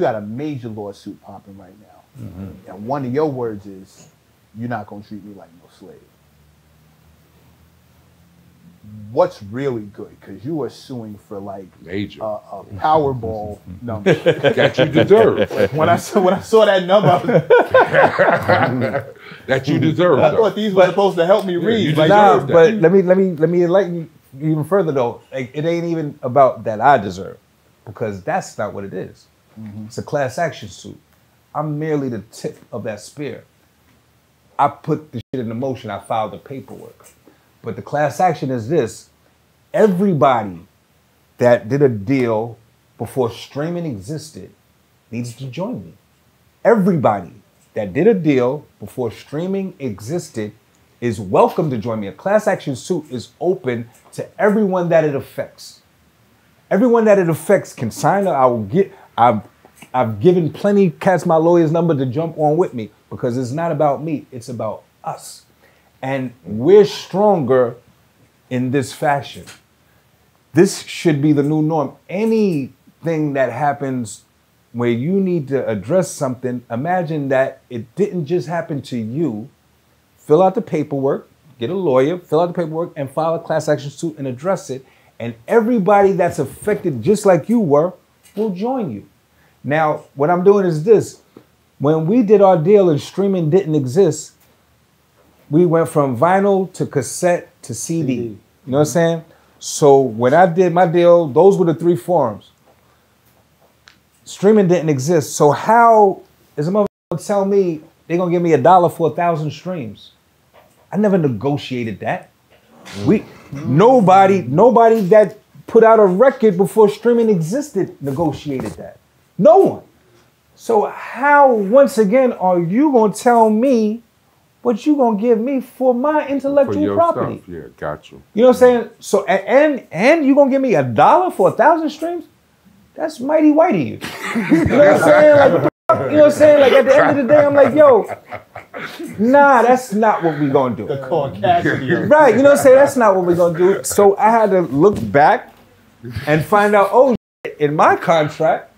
you got a major lawsuit popping right now, mm-hmm. and one of your words is, "You're not gonna treat me like no slave." What's really good? Because you are suing for like Major. a, a Powerball number. that you deserve. when I saw when I saw that number, that you deserve. I though. thought these were supposed to help me read. you Like, Nah, deserve that. but let me let me let me enlighten you even further though. Like, it ain't even about that I deserve, because that's not what it is. Mm-hmm. It's a class action suit. I'm merely the tip of that spear. I put the shit into motion. I filed the paperwork. But the class action is this: everybody that did a deal before streaming existed needs to join me. Everybody that did a deal before streaming existed is welcome to join me. A class action suit is open to everyone that it affects. Everyone that it affects can sign up. I will get. I've I've given plenty cats my lawyer's number to jump on with me because it's not about me. It's about us, and we're stronger in this fashion. This should be the new norm. Anything that happens where you need to address something, imagine that it didn't just happen to you. Fill out the paperwork, get a lawyer, fill out the paperwork, and file a class action suit and address it. And everybody that's affected, just like you were, will join you. Now, what I'm doing is this. When we did our deal and streaming didn't exist, we went from vinyl to cassette to CD. CD. You know what I'm saying? So when I did my deal, those were the three forms. Streaming didn't exist. So how is a motherfucker tell me they're gonna give me a dollar for a thousand streams? I never negotiated that. We nobody, nobody that put out a record before streaming existed negotiated that. No one. So how once again are you gonna tell me what you gonna give me for my For intellectual your property? stuff. Yeah, got you. You know what I'm saying? So and and you gonna give me a dollar for a thousand streams? That's mighty white of you. You know what I'm saying? Like, what the fuck? you know what I'm saying? Like at the end of the day, I'm like, yo, nah, that's not what we're gonna do. the Caucasian. Right, you know what I'm saying? That's not what we're gonna do. So I had to look back and find out, oh in my contract,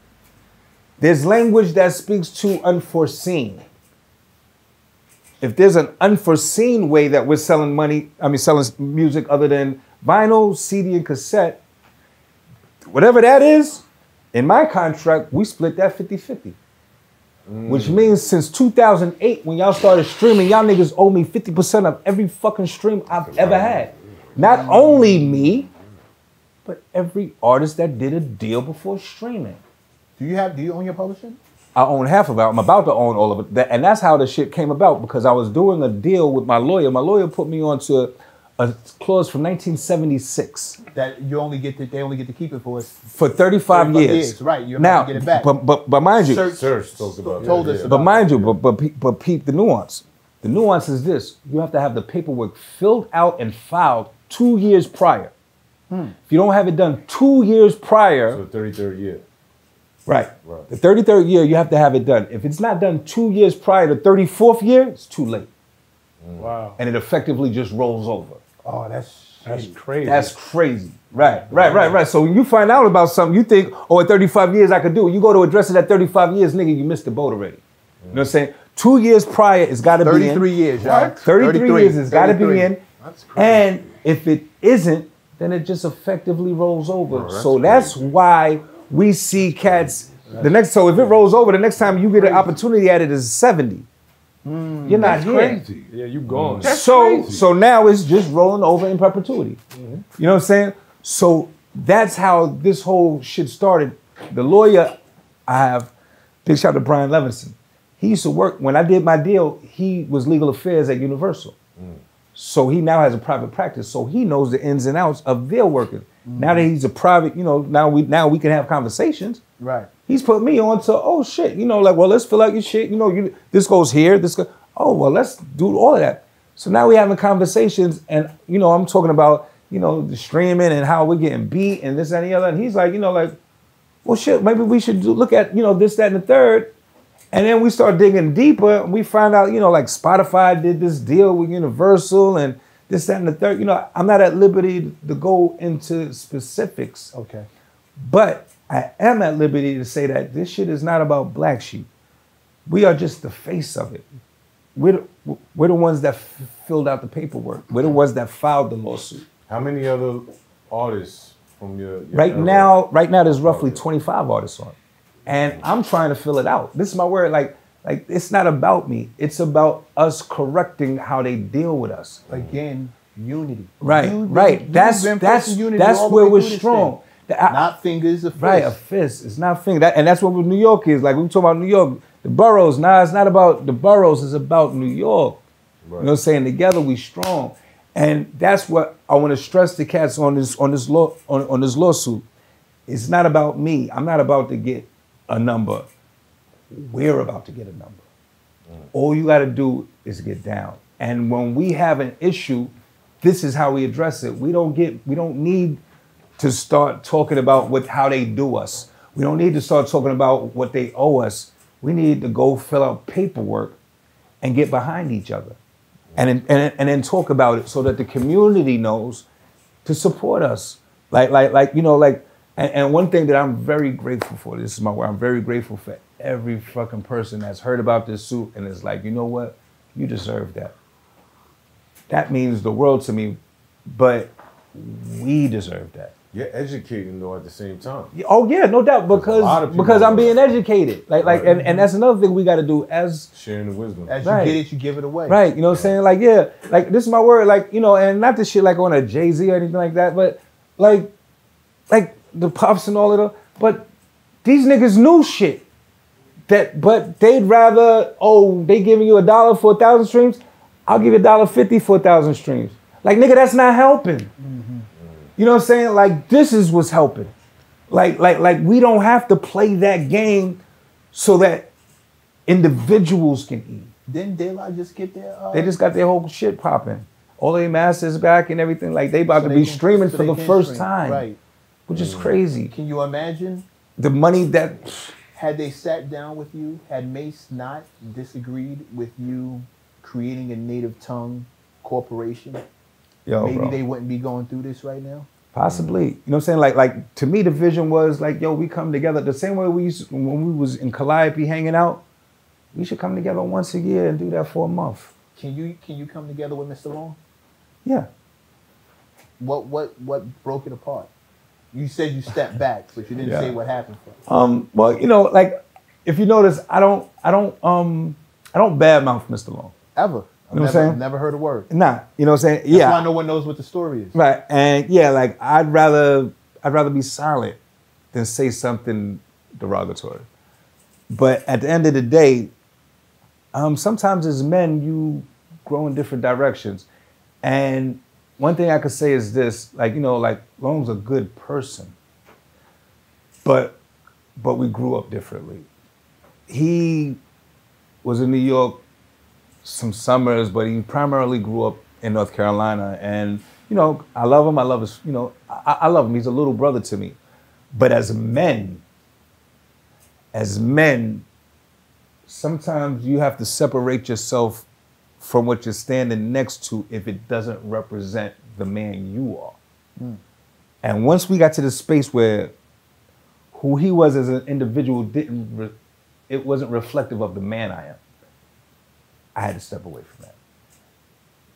there's language that speaks to unforeseen. If there's an unforeseen way that we're selling money, I mean selling music other than vinyl, CD, and cassette, whatever that is, in my contract, we split that 50-50. Which mm. means since 2008, when y'all started streaming, y'all niggas owe me 50% of every fucking stream I've ever had. Not only me, but every artist that did a deal before streaming. Do you have? Do you own your publishing? I own half of it. I'm about to own all of it. That- And that's how the shit came about because I was doing a deal with my lawyer. My lawyer put me onto a clause from 1976 That you only get to. They only get to keep it for us. for 35 35 years. years, right, you're about now, to get it back. But, but, but mind you, Search Serge talked about told that, us yeah. about But mind you, but but pe- but peep the nuance. The nuance is this: you have to have the paperwork filled out and filed two years prior. Hmm. If you don't have it done two years prior, So 33rd year. Right, Right. the thirty third year, you have to have it done. If it's not done two years prior to thirty fourth year, it's too late, Wow. and it effectively just rolls over. Oh, that's That's shitty. crazy. That's crazy. Right, right, right, right. So when you find out about something, you think, oh, at 35 years I could do it. You go to address it at 35 years, nigga, you missed the boat already. You know what I'm saying? Two years prior, it's got to be in. 33 years, y'all. 33, years, it's got to be 33. in. And if it isn't, then it just effectively rolls over. so that's why we see cats. The next, so if it rolls over, the next time you get an opportunity at it is 70. Hmm, You're not That's here. crazy. yeah, you gone. So crazy. so now it's just rolling over in perpetuity. Mm-hmm. You know what I'm saying? So that's how this whole shit started. The lawyer I have, big shout out to Brian Levinson. He used to work when I did my deal. He was legal affairs at Universal, mm. So he now has a private practice. So he knows the ins and outs of their working. Now that mm-hmm. he's a private, you know, now we now we can have conversations. Right. He's put me on to oh shit, you know, like well let's fill out your shit. You know, you this goes here, this go. Oh well, let's do all of that. So now we having conversations, and you know, I'm talking about you know the streaming and how we're getting beat and this and the other. And he's like, you know, like, well shit, maybe we should do, look at you know this, that, and the third. And then we start digging deeper, and we find out, you know, like Spotify did this deal with Universal and this, that, and the third. You know, I'm not at liberty to go into specifics. Okay. But I am at liberty to say that this shit is not about black sheep. We are just the face of it. We're the, we're the ones that f- filled out the paperwork. We're the ones that filed the lawsuit. How many other artists from your, your Right era? now, right now, there's roughly 25 artists on, it. And I'm trying to fill it out. This is my word. Like, like it's not about me. It's about us correcting how they deal with us. Again, unity. Right, You've right. you've that's unity that's where we're strong. I- Not fingers, a fist. Right, a fist. It's not finger. That, and that's what New York is. Like we talk about New York, the boroughs. Nah, it's not about the boroughs. It's about New York. You know what I'm saying? Together we strong, and that's what I want to stress to cats on this on this law on, on this lawsuit. It's not about me. I'm not about to get a number. We're about to get a number. All you got to do is get down. And when we have an issue, this is how we address it. We don't get. We don't need to start talking about what how they do us. We don't need to start talking about what they owe us. We need to go fill out paperwork and get behind each other, and and and then talk about it so that the community knows to support us. Like like like you know like and, and one thing that I'm very grateful for. This is my word. I'm very grateful for every fucking person that's heard about this suit and is like, you know what, you deserve that. That means the world to me, but we deserve that. You're educating though at the same time. Oh yeah, no doubt because because I'm being educated. Like like Right. and, and that's another thing we got to do as Sharing the wisdom. As Right. you get it, you give it away. right. You know what I'm saying? Like yeah, like this is my word. Like you know, and not this shit like on a Jay Z or anything like that, but like like the puffs and all of the. But these niggas knew shit that, but they'd rather oh they giving you a dollar for a thousand streams. I'll give you a dollar fifty for a thousand streams. Like nigga, that's not helping. You know what I'm saying? Like this is what's helping. Like like like we don't have to play that game so that individuals can eat. Didn't De La just get their? Uh, They just got their whole shit popping. All their masters back and everything. Like they about so to they be can- streaming so for the first stream. time. Right. Which is mm. crazy. Can you imagine The money that had they sat down with you, had Mace not disagreed with you creating a native tongue corporation, yo, maybe bro. they wouldn't be going through this right now. Possibly. You know what I'm saying? Like, like to me, the vision was like, yo, we come together the same way we used when we was in Calliope hanging out. We should come together once a year and do that for a month. Can you can you come together with Mista Lawnge? Yeah. What what what broke it apart? You said you stepped back, but you didn't Yeah. say what happened. Um, well, you know, like if you notice, I don't, I don't, um, I don't badmouth Mista Lawnge. ever. You know what I'm saying? Never heard a word. Nah, you know what I'm saying? That's yeah. why no one knows what the story is. Right. And yeah, like I'd rather I'd rather be silent than say something derogatory. But at the end of the day, um, sometimes as men you grow in different directions. And one thing I could say is this, like, you know, like Lawnge's a good person. But but we grew up differently. He was in New York some summers, but he primarily grew up in North Carolina. And, you know, I love him. I love his, you know, I, I love him. He's a little brother to me. But as men, as men, sometimes you have to separate yourself from what you're standing next to if it doesn't represent the man you are. And once we got to the space where who he was as an individual didn't, re- it wasn't reflective of the man I am. I had to step away from that.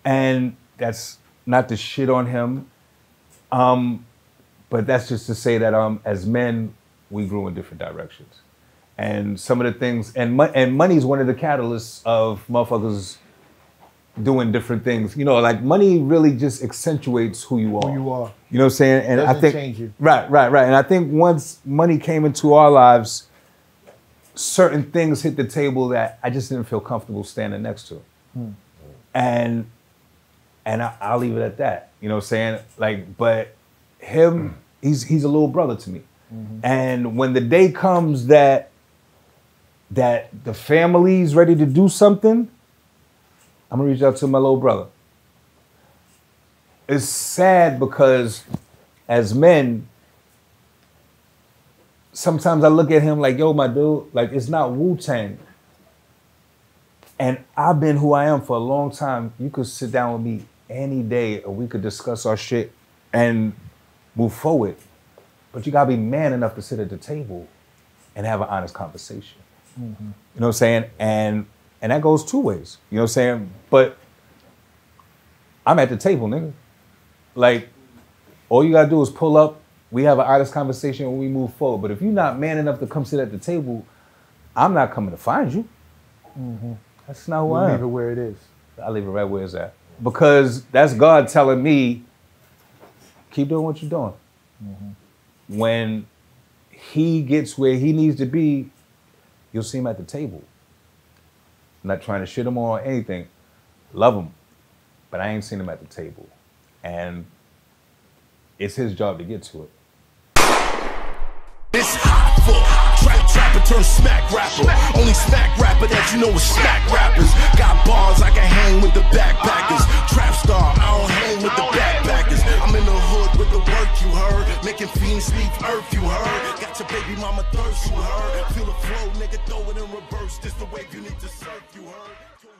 And that's not to shit on him, um, but that's just to say that um, as men, we grew in different directions. And some of the things, and, mo- and money is one of the catalysts of motherfuckers doing different things. You know, like money really just accentuates who you are. Who you are. You know what I'm saying? And I think right, right, right. And I think once money came into our lives, certain things hit the table that I just didn't feel comfortable standing next to. Hmm. And and I, I'll leave it at that. You know what I'm saying? Like, but him, hmm. he's he's a little brother to me. Mm-hmm. And when the day comes that that the family's ready to do something, I'm gonna reach out to my little brother. It's sad because as men, sometimes I look at him like, yo, my dude, like it's not Wu Tang. And I've been who I am for a long time. You could sit down with me any day and we could discuss our shit and move forward. But you gotta be man enough to sit at the table and have an honest conversation. Mm-hmm. You know what I'm saying? And and that goes two ways. You know what I'm saying? But I'm at the table, nigga. Like, all you gotta do is pull up. We have an honest conversation and we move forward. But if you're not man enough to come sit at the table, I'm not coming to find you. Mm-hmm. That's not who We'll I leave it where it is. I leave it right where it's at because that's God telling me, keep doing what you're doing. Mm-hmm. When He gets where He needs to be, you'll see Him at the table. Not trying to shit Him on or anything. Love Him, but I ain't seen Him at the table, and it's His job to get to it. Hot for trap trapper smack rapper. Only smack rapper that you know is smack rappers. Got bars I can hang with the backpackers. Trap star, I don't hang with the backpackers in the hood with the work you heard. Making fiends leave earth you heard. Got your baby mama thirst you heard. Feel the flow, nigga, throw it in reverse. This the wave you need to surf you heard.